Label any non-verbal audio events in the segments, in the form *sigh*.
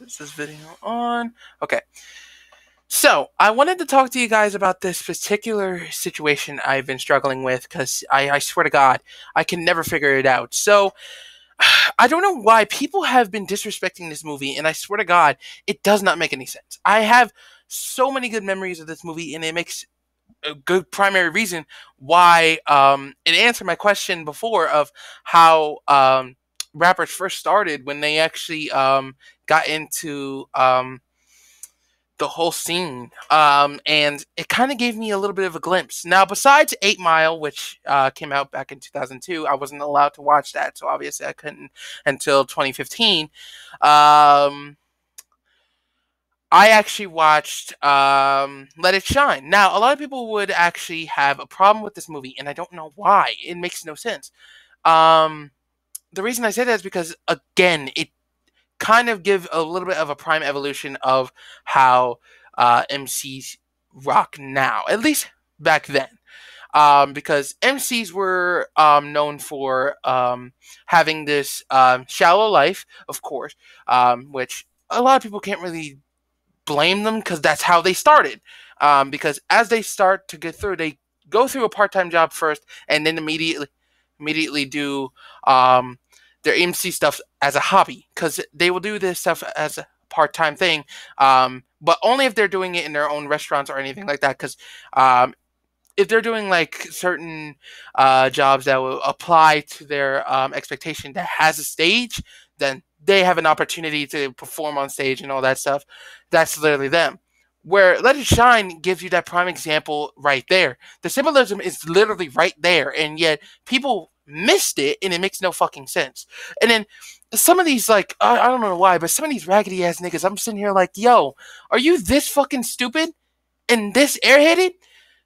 Is this video on? Okay. So, I wanted to talk to you guys about this particular situation I've been struggling with because I, I swear to God, I can never figure it out. So, *sighs* I don't know why people have been disrespecting this movie, and I swear to God, it does not make any sense. I have so many good memories of this movie, and it makes a good primary reason why um, it answered my question before of how um, rappers first started when they actually um, got into um, the whole scene. Um, and it kind of gave me a little bit of a glimpse. Now, besides Eight Mile, which uh, came out back in 2002, I wasn't allowed to watch that. So obviously I couldn't until 2015. Um, I actually watched um, Let It Shine. Now, a lot of people would actually have a problem with this movie, and I don't know why. It makes no sense. Um, the reason I say that is because, again, it kind of give a little bit of a prime evolution of how uh, MCs rock now, at least back then. Um, because MCs were um, known for um, having this um, shallow life, of course, um, which a lot of people can't really blame them because that's how they started. Um, because as they start to get through, they go through a part-time job first, and then immediately immediately do um, their MC stuff as a hobby because they will do this stuff as a part-time thing, um, but only if they're doing it in their own restaurants or anything like that. Because um, if they're doing like certain uh, jobs that will apply to their um, expectation that has a stage, then they have an opportunity to perform on stage and all that stuff. That's literally them. Where Let It Shine gives you that prime example right there. The symbolism is literally right there, and yet people missed it and it makes no fucking sense. And then some of these, like, I, I don't know why, but some of these raggedy ass niggas, I'm sitting here like, yo, are you this fucking stupid and this airheaded?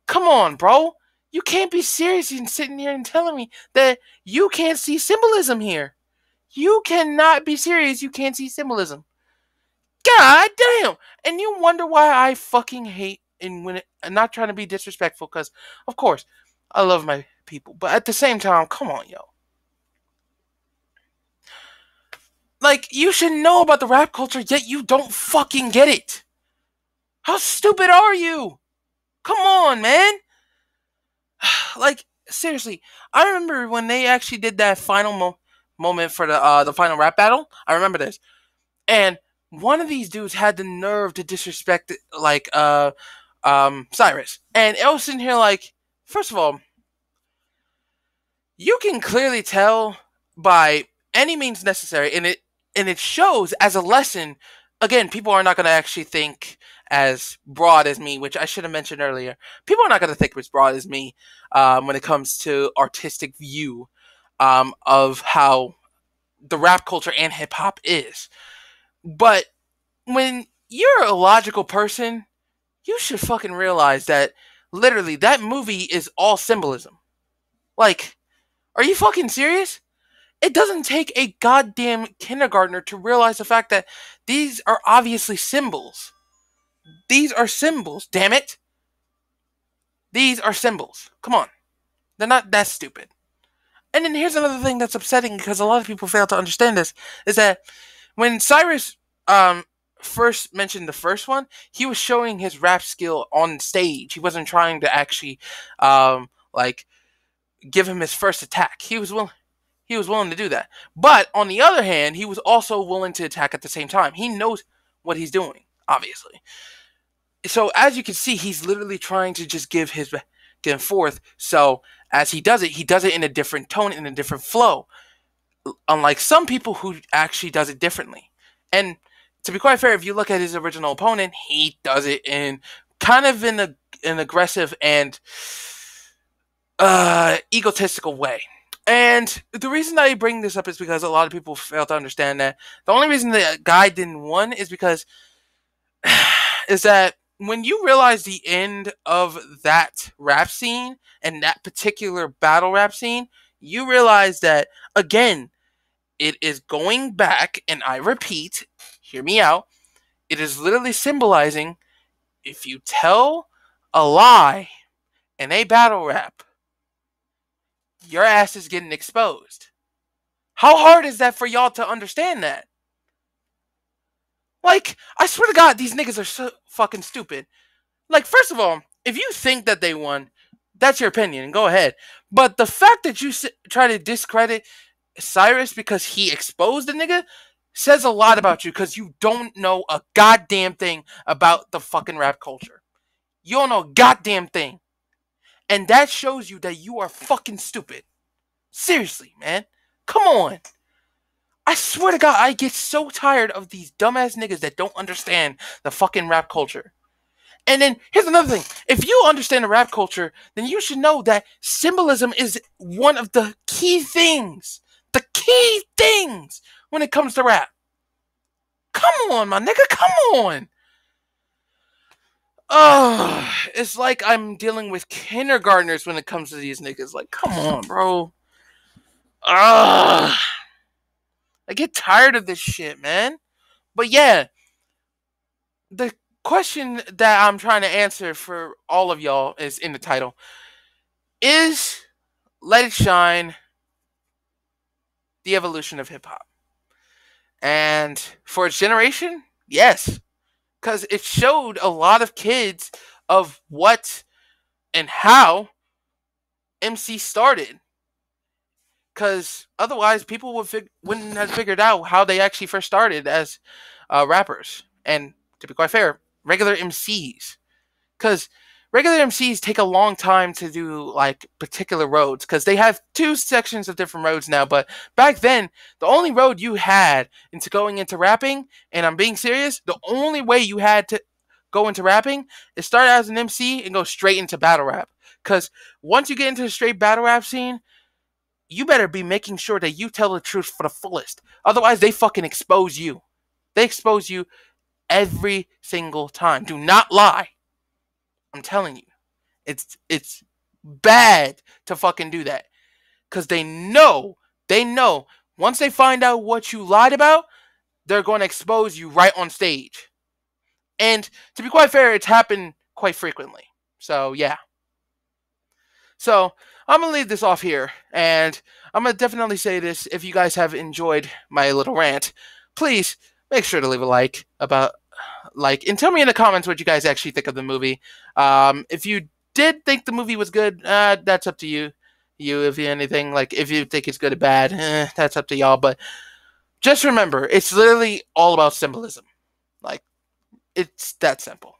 Come on, bro. You can't be serious and sitting here and telling me that you can't see symbolism here. You cannot be serious. You can't see symbolism. God damn. And you wonder why I fucking hate and when it, I'm not trying to be disrespectful because, of course, I love my people. But at the same time, come on, yo. Like, you should know about the rap culture, yet you don't fucking get it. How stupid are you? Come on, man. *sighs* like, seriously, I remember when they actually did that final mo- moment for the uh, the final rap battle. I remember this, and one of these dudes had the nerve to disrespect like uh um Cyrus, and sitting here like, first of all, you can clearly tell by any means necessary, and it and it shows as a lesson. Again, people are not going to actually think as broad as me, which I should have mentioned earlier. People are not going to think as broad as me um, when it comes to artistic view um, of how the rap culture and hip hop is. But when you're a logical person, you should fucking realize that literally that movie is all symbolism. Like, are you fucking serious? It doesn't take a goddamn kindergartner to realize the fact that these are obviously symbols. These are symbols, damn it. These are symbols. Come on. They're not that stupid. And then here's another thing that's upsetting because a lot of people fail to understand this is that when Cyrus um, first mentioned the first one, he was showing his rap skill on stage. He wasn't trying to actually um, like give him his first attack. He was willing he was willing to do that. But on the other hand, he was also willing to attack at the same time. He knows what he's doing, obviously. So as you can see, he's literally trying to just give his back and forth. So as he does it, he does it in a different tone, in a different flow. Unlike some people who actually does it differently. And to be quite fair, if you look at his original opponent, he does it in kind of in a, an aggressive and uh, egotistical way. And the reason I bring this up is because a lot of people fail to understand that the only reason the guy didn't win is because *sighs* is that when you realize the end of that rap scene and that particular battle rap scene, you realize that again, it is going back, and I repeat, hear me out, it is literally symbolizing if you tell a lie in a battle rap, your ass is getting exposed. How hard is that for y'all to understand that? Like, I swear to God, these niggas are so fucking stupid. Like, first of all, if you think that they won, that's your opinion. Go ahead. But the fact that you try to discredit Cyrus because he exposed the nigga says a lot about you because you don't know a goddamn thing about the fucking rap culture. You don't know a goddamn thing. And that shows you that you are fucking stupid. Seriously, man. Come on. I swear to God, I get so tired of these dumbass niggas that don't understand the fucking rap culture. And then here's another thing. If you understand the rap culture, then you should know that symbolism is one of the key things. The key things when it comes to rap. Come on, my nigga, come on. Oh, it's like I'm dealing with kindergartners when it comes to these niggas. Like, come on, bro. Ugh. I get tired of this shit, man. But yeah, the question that I'm trying to answer for all of y'all is in the title. Is Let It Shine the evolution of hip hop? And for its generation, yes. Because it showed a lot of kids of what and how MC started. Because otherwise, people would fig- wouldn't have figured out how they actually first started as uh, rappers. And to be quite fair, regular MCs. Because regular MCs take a long time to do like particular roads because they have two sections of different roads now. But back then, the only road you had into going into rapping, and I'm being serious, the only way you had to go into rapping is start as an MC and go straight into battle rap. Because once you get into the straight battle rap scene, you better be making sure that you tell the truth for the fullest. Otherwise, they fucking expose you. They expose you every single time. Do not lie. I'm telling you. It's it's bad to fucking do that. Cuz they know, they know once they find out what you lied about, they're going to expose you right on stage. And to be quite fair, it's happened quite frequently. So, yeah. So, I'm to leave this off here and I'm to definitely say this if you guys have enjoyed my little rant, please make sure to leave a like about like and tell me in the comments what you guys actually think of the movie. Um, if you did think the movie was good, uh, that's up to you. You, if you anything like if you think it's good or bad, eh, that's up to y'all. But just remember, it's literally all about symbolism. Like it's that simple.